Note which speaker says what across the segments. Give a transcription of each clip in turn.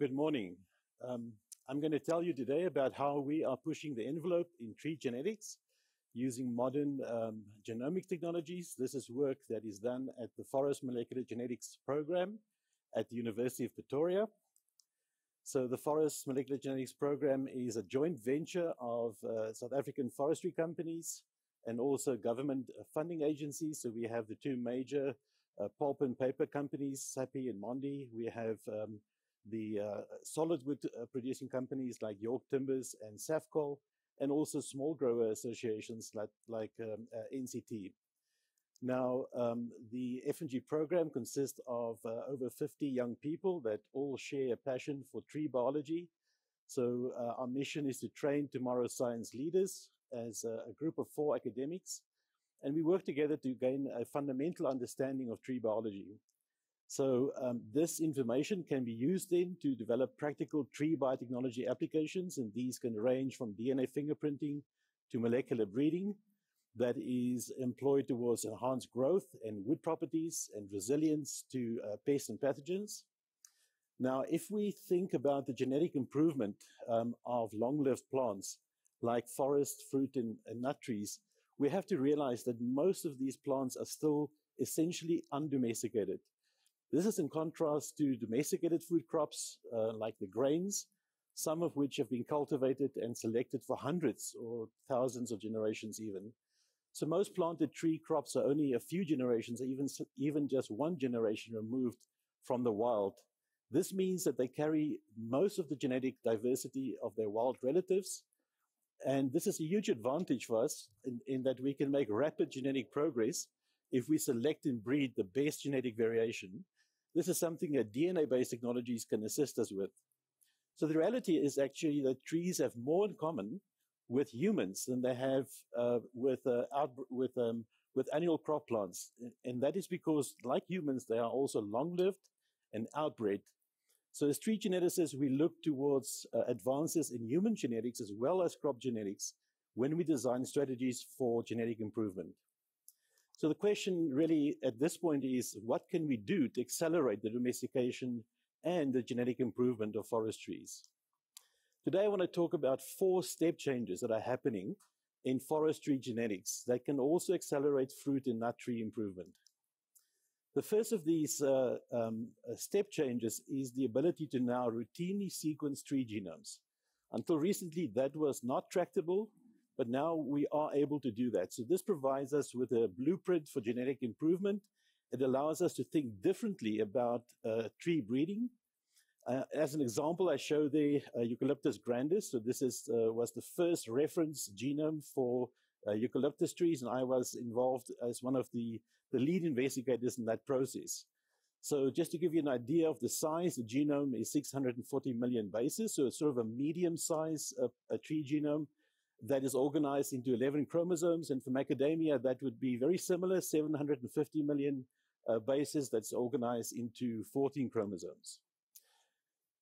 Speaker 1: Good morning. Um, I'm going to tell you today about how we are pushing the envelope in tree genetics using modern um, genomic technologies. This is work that is done at the Forest Molecular Genetics Program at the University of Pretoria. So the Forest Molecular Genetics Program is a joint venture of uh, South African forestry companies and also government funding agencies. So we have the two major uh, pulp and paper companies, Sappi and Mondi. We have um, the uh, solid wood uh, producing companies like York Timbers and Safcol, and also small grower associations like, like um, uh, NCT. Now, um, the FMG program consists of uh, over 50 young people that all share a passion for tree biology. So uh, our mission is to train tomorrow's science leaders as a, a group of four academics. And we work together to gain a fundamental understanding of tree biology. So um, this information can be used then to develop practical tree biotechnology applications, and these can range from DNA fingerprinting to molecular breeding that is employed towards enhanced growth and wood properties and resilience to uh, pests and pathogens. Now, if we think about the genetic improvement um, of long-lived plants like forest, fruit, and, and nut trees, we have to realize that most of these plants are still essentially undomesticated. This is in contrast to domesticated food crops uh, like the grains, some of which have been cultivated and selected for hundreds or thousands of generations even. So most planted tree crops are only a few generations, even, even just one generation removed from the wild. This means that they carry most of the genetic diversity of their wild relatives. And this is a huge advantage for us in, in that we can make rapid genetic progress if we select and breed the best genetic variation this is something that DNA-based technologies can assist us with. So the reality is actually that trees have more in common with humans than they have uh, with uh, out, with um, with annual crop plants, and that is because, like humans, they are also long-lived and outbred. So, as tree geneticists, we look towards uh, advances in human genetics as well as crop genetics when we design strategies for genetic improvement. So the question really at this point is, what can we do to accelerate the domestication and the genetic improvement of forest trees? Today I want to talk about four step changes that are happening in forestry genetics that can also accelerate fruit and nut tree improvement. The first of these uh, um, uh, step changes is the ability to now routinely sequence tree genomes. Until recently, that was not tractable but now we are able to do that. So this provides us with a blueprint for genetic improvement. It allows us to think differently about uh, tree breeding. Uh, as an example, I show the uh, Eucalyptus grandis. So this is uh, was the first reference genome for uh, eucalyptus trees, and I was involved as one of the the lead investigators in that process. So just to give you an idea of the size, the genome is 640 million bases. So it's sort of a medium size uh, a tree genome that is organized into 11 chromosomes. And for macadamia, that would be very similar, 750 million uh, bases that's organized into 14 chromosomes.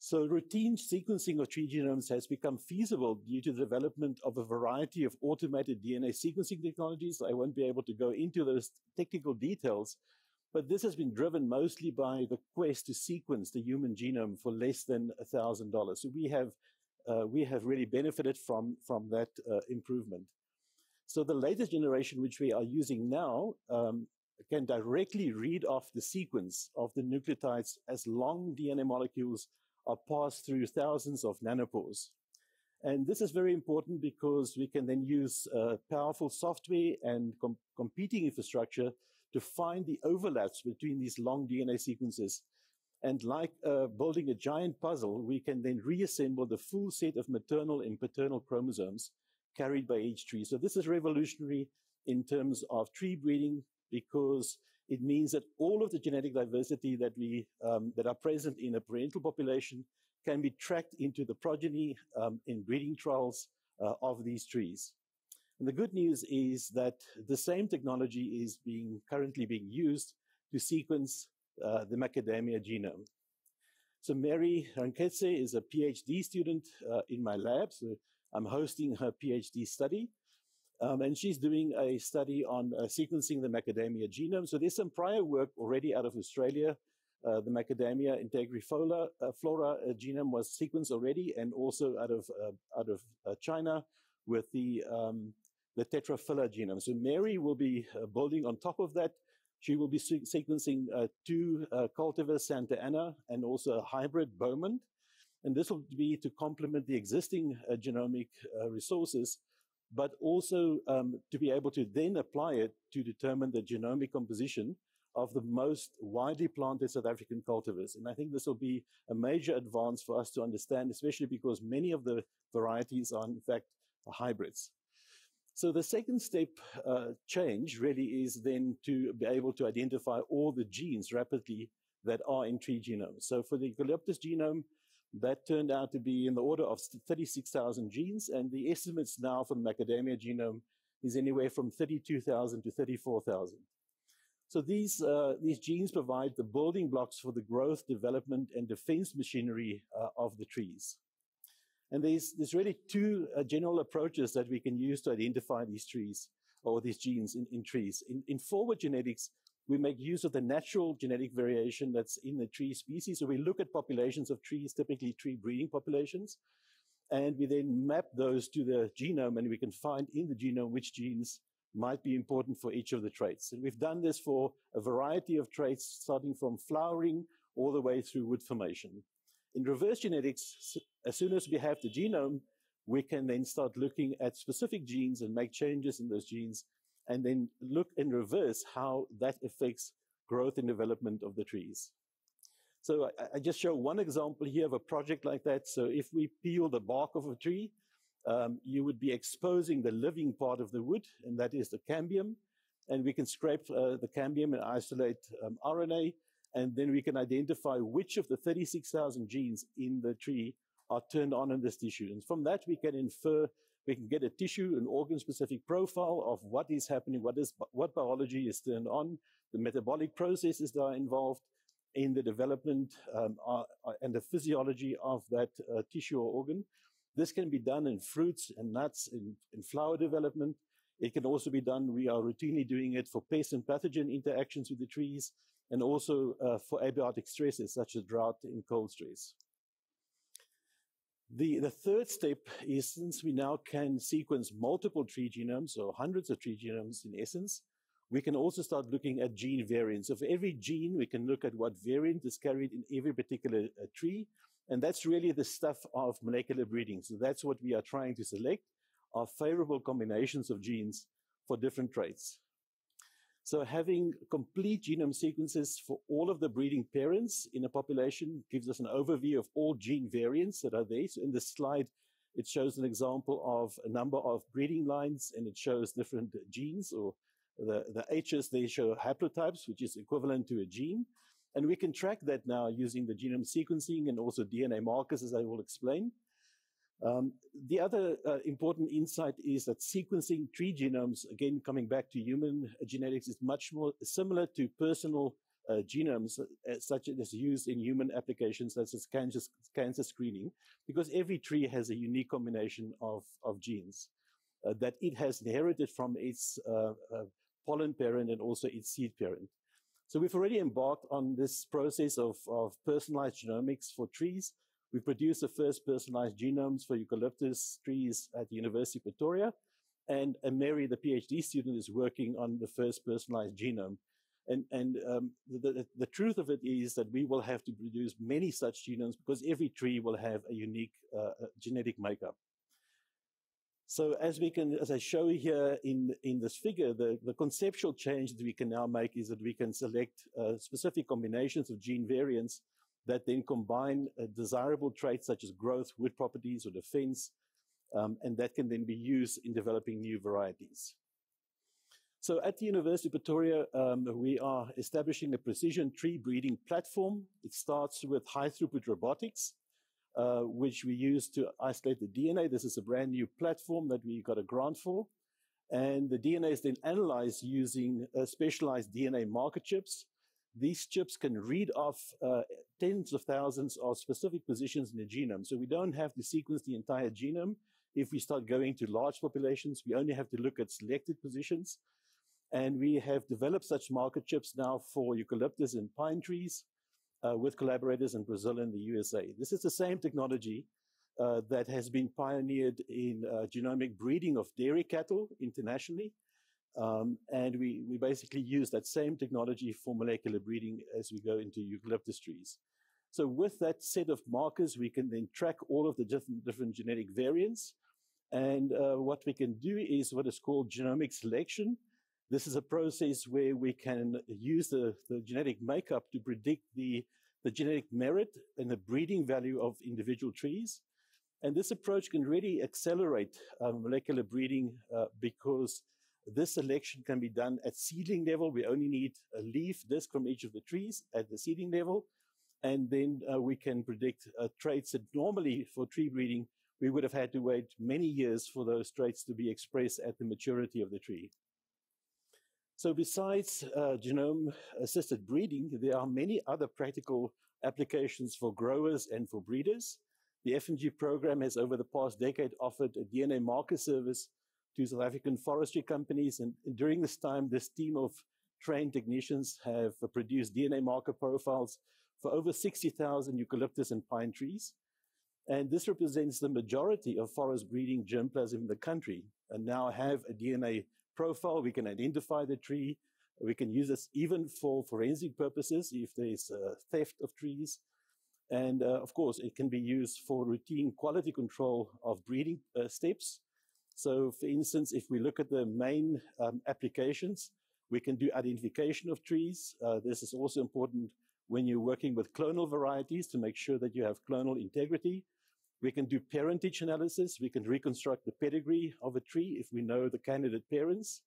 Speaker 1: So routine sequencing of tree genomes has become feasible due to the development of a variety of automated DNA sequencing technologies. I won't be able to go into those technical details, but this has been driven mostly by the quest to sequence the human genome for less than $1,000. So we have uh, we have really benefited from, from that uh, improvement. So the latest generation, which we are using now, um, can directly read off the sequence of the nucleotides as long DNA molecules are passed through thousands of nanopores. And this is very important because we can then use uh, powerful software and com- computing infrastructure to find the overlaps between these long DNA sequences and like uh, building a giant puzzle, we can then reassemble the full set of maternal and paternal chromosomes carried by each tree. So this is revolutionary in terms of tree breeding because it means that all of the genetic diversity that we um, that are present in a parental population can be tracked into the progeny um, in breeding trials uh, of these trees. And the good news is that the same technology is being currently being used to sequence uh, the macadamia genome. So Mary Ranketse is a PhD student uh, in my lab. So I'm hosting her PhD study. Um, and she's doing a study on uh, sequencing the macadamia genome. So there's some prior work already out of Australia uh, the Macadamia integrifolia uh, flora uh, genome was sequenced already, and also out of uh, out of China with the um, the tetraphylla genome. So Mary will be building on top of that. She will be se sequencing uh, two uh, cultivar Santa Ana and also a hybrid Beaumont. And this will be to complement the existing uh, genomic resources but also um, to be able to then apply it to determine the genomic composition of the most widely planted South African cultivars. And I think this will be a major advance for us to understand, especially because many of the varieties are in fact hybrids. So the second step uh, change really is then to be able to identify all the genes rapidly that are in tree genomes. So for the eucalyptus genome, that turned out to be in the order of 36,000 genes, and the estimates now for the macadamia genome is anywhere from 32,000 to 34,000. So these, uh, these genes provide the building blocks for the growth, development, and defense machinery uh, of the trees. And there's, there's really two uh, general approaches that we can use to identify these trees or these genes in, in trees. In, in forward genetics, we make use of the natural genetic variation that's in the tree species. So we look at populations of trees, typically tree breeding populations, and we then map those to the genome and we can find in the genome which genes might be important for each of the traits. And we've done this for a variety of traits, starting from flowering all the way through wood formation. In reverse genetics, as soon as we have the genome, we can then start looking at specific genes and make changes in those genes, and then look in reverse how that affects growth and development of the trees. So I, I just show one example here of a project like that. So if we peel the bark of a tree, um, you would be exposing the living part of the wood, and that is the cambium. And we can scrape uh, the cambium and isolate um, RNA, and then we can identify which of the 36,000 genes in the tree are turned on in this tissue. And from that, we can infer, we can get a tissue, an organ-specific profile of what is happening, what is what biology is turned on, the metabolic processes that are involved in the development um, are, are, and the physiology of that uh, tissue or organ. This can be done in fruits and nuts, in, in flower development. It can also be done, we are routinely doing it for pest and pathogen interactions with the trees, and also uh, for abiotic stresses such as drought and cold stress. The, the third step is since we now can sequence multiple tree genomes, or hundreds of tree genomes in essence, we can also start looking at gene variants. So for every gene, we can look at what variant is carried in every particular uh, tree, and that's really the stuff of molecular breeding. So that's what we are trying to select are favorable combinations of genes for different traits. So having complete genome sequences for all of the breeding parents in a population gives us an overview of all gene variants that are there. So in this slide, it shows an example of a number of breeding lines and it shows different genes or the, the H's, they show haplotypes, which is equivalent to a gene. And we can track that now using the genome sequencing and also DNA markers, as I will explain. Um, the other uh, important insight is that sequencing tree genomes, again, coming back to human genetics, is much more similar to personal uh, genomes, uh, such as used in human applications, such as cancer, cancer screening, because every tree has a unique combination of, of genes uh, that it has inherited from its uh, uh, pollen parent and also its seed parent. So we've already embarked on this process of, of personalized genomics for trees. We produced the first personalized genomes for eucalyptus trees at the University of Pretoria. And, Mary, the PhD student, is working on the first personalized genome. And, and um, the, the, the, truth of it is that we will have to produce many such genomes because every tree will have a unique uh, genetic makeup. So as we can, as I show here in, in this figure, the, the conceptual change that we can now make is that we can select uh, specific combinations of gene variants that then combine uh, desirable traits such as growth, wood properties, or defense, um, and that can then be used in developing new varieties. So at the University of Pretoria, um, we are establishing a precision tree breeding platform. It starts with high throughput robotics, uh, which we use to isolate the DNA. This is a brand new platform that we got a grant for. And the DNA is then analyzed using uh, specialized DNA marker chips. These chips can read off uh, tens of thousands of specific positions in the genome. So we don't have to sequence the entire genome. If we start going to large populations, we only have to look at selected positions. And we have developed such marker chips now for eucalyptus and pine trees. uh, with collaborators in Brazil and the USA. This is the same technology uh, that has been pioneered in uh, genomic breeding of dairy cattle internationally. Um, and we, we basically use that same technology for molecular breeding as we go into eucalyptus trees. So with that set of markers, we can then track all of the different, different genetic variants. And uh, what we can do is what is called genomic selection. This is a process where we can use the, the genetic makeup to predict the, the genetic merit and the breeding value of individual trees. And this approach can really accelerate uh, molecular breeding uh, because this selection can be done at seedling level. We only need a leaf disc from each of the trees at the seedling level. And then uh, we can predict uh, traits that normally for tree breeding, we would have had to wait many years for those traits to be expressed at the maturity of the tree. So besides uh, genome assisted breeding, there are many other practical applications for growers and for breeders. The FMG program has over the past decade offered a DNA marker service to South African forestry companies. And, and during this time, this team of trained technicians have produced DNA marker profiles for over 60,000 eucalyptus and pine trees. And this represents the majority of forest breeding germplasm in the country and now have a DNA profile. We can identify the tree. We can use this even for forensic purposes if there's uh, theft of trees. And uh, of course, it can be used for routine quality control of breeding uh, steps. So for instance, if we look at the main um, applications, we can do identification of trees. Uh, this is also important when you're working with clonal varieties to make sure that you have clonal integrity. We can do parentage analysis. We can reconstruct the pedigree of a tree if we know the candidate parents.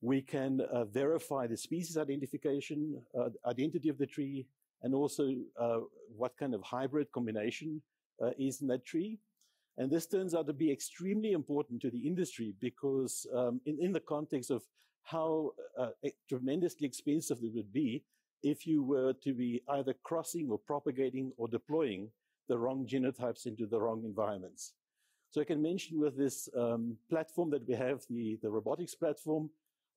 Speaker 1: We can uh, verify the species identification, uh, identity of the tree, and also uh, what kind of hybrid combination uh, is in that tree. And this turns out to be extremely important to the industry because um, in, in the context of how uh, tremendously expensive it would be if you were to be either crossing or propagating or deploying the wrong genotypes into the wrong environments. So I can mention with this um, platform that we have, the, the robotics platform,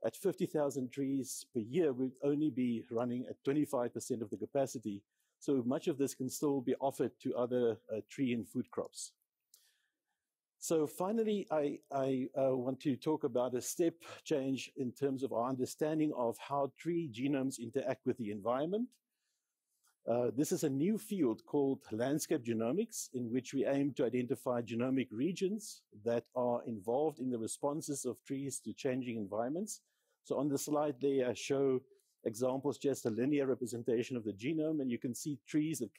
Speaker 1: at 50,000 trees per year, we'd only be running at 25% of the capacity. So much of this can still be offered to other uh, tree and food crops. So finally, I, I uh, want to talk about a step change in terms of our understanding of how tree genomes interact with the environment. Uh, this is a new field called landscape genomics, in which we aim to identify genomic regions that are involved in the responses of trees to changing environments. So on the slide there, I show examples, just a linear representation of the genome, and you can see trees that,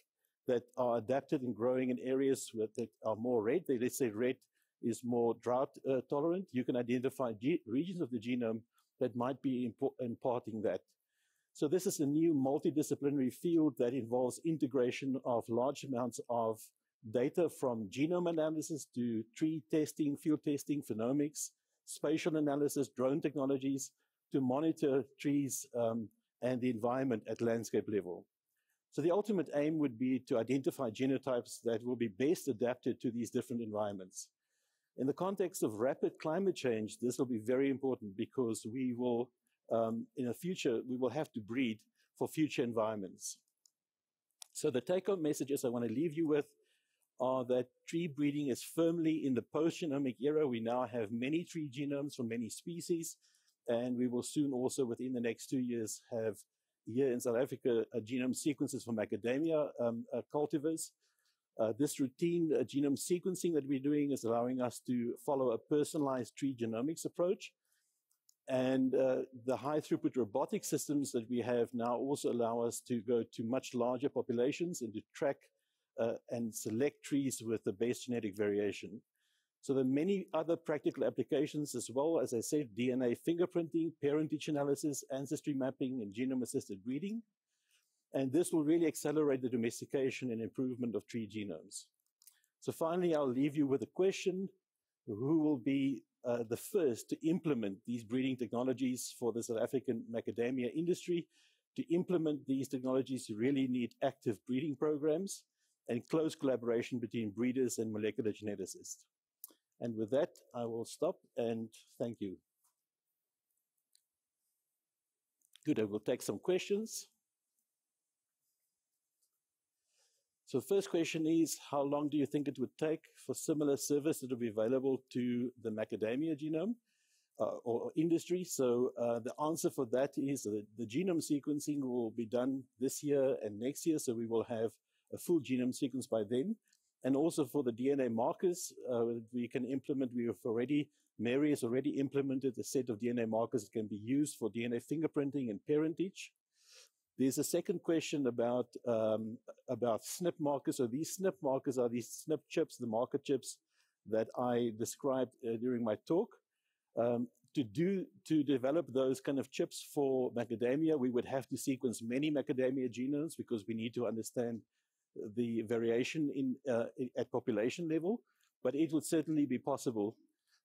Speaker 1: that are adapted and growing in areas with, that are more red. They, let's say red is more drought uh, tolerant, you can identify regions of the genome that might be imparting that. So this is a new multidisciplinary field that involves integration of large amounts of data from genome analysis to tree testing, field testing, phenomics, spatial analysis, drone technologies to monitor trees um, and the environment at landscape level. So the ultimate aim would be to identify genotypes that will be best adapted to these different environments. In the context of rapid climate change, this will be very important because we will, um, in the future, we will have to breed for future environments. So the take-home messages I want to leave you with are that tree breeding is firmly in the post-genomic era. We now have many tree genomes from many species, and we will soon also, within the next two years, have here in South Africa, genome sequences from macadamia um, uh, cultivars uh, this routine uh, genome sequencing that we're doing is allowing us to follow a personalized tree genomics approach. And uh, the high throughput robotic systems that we have now also allow us to go to much larger populations and to track uh, and select trees with the best genetic variation. So there are many other practical applications as well, as I said, DNA fingerprinting, parentage analysis, ancestry mapping, and genome assisted breeding. And this will really accelerate the domestication and improvement of tree genomes. So finally, I'll leave you with a question. Who will be uh, the first to implement these breeding technologies for the South African macadamia industry? To implement these technologies, you really need active breeding programs and close collaboration between breeders and molecular geneticists. And with that, I will stop and thank you. Good, I will take some questions. So the first question is, how long do you think it would take for similar service that will be available to the macadamia genome uh, or, industry? So uh, the answer for that is that the genome sequencing will be done this year and next year. So we will have a full genome sequence by then. And also for the DNA markers, uh, we can implement, we have already, Mary has already implemented a set of DNA markers that can be used for DNA fingerprinting and parentage. There's a second question about um, about SNP markers. So these SNP markers are these SNP chips, the marker chips that I described uh, during my talk. Um, to do to develop those kind of chips for macadamia, we would have to sequence many macadamia genomes because we need to understand the variation in uh, at population level. But it would certainly be possible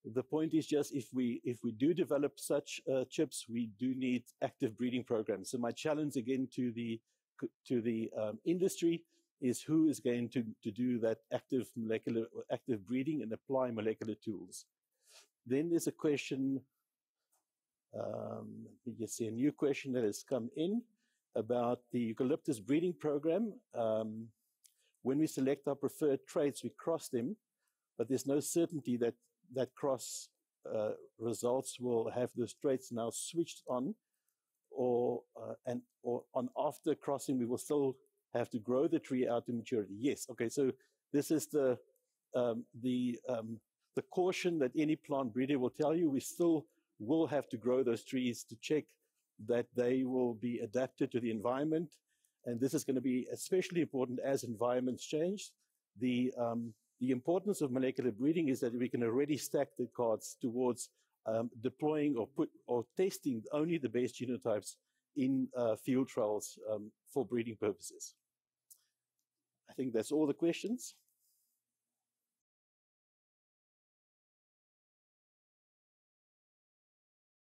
Speaker 1: the point is just if we if we do develop such uh, chips, we do need active breeding programs. So my challenge again to the to the um, industry is who is going to to do that active molecular active breeding and apply molecular tools. Then there's a question. Um, you see a new question that has come in about the eucalyptus breeding program. Um, when we select our preferred traits, we cross them, but there's no certainty that that cross uh, results will have the traits now switched on or uh, and or on after crossing we will still have to grow the tree out to maturity. Yes. Okay. So this is the um, the um, the caution that any plant breeder will tell you. We still will have to grow those trees to check that they will be adapted to the environment. And this is going to be especially important as environments change. The um, the importance of molecular breeding is that we can already stack the cards towards um, deploying or put or testing only the best genotypes in uh, field trials um, for breeding purposes. I think that's all the questions.